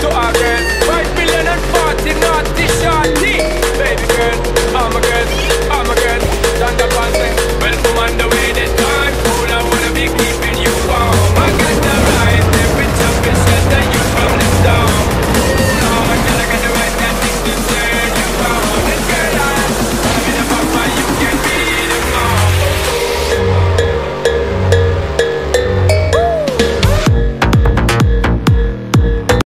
to our. Five million.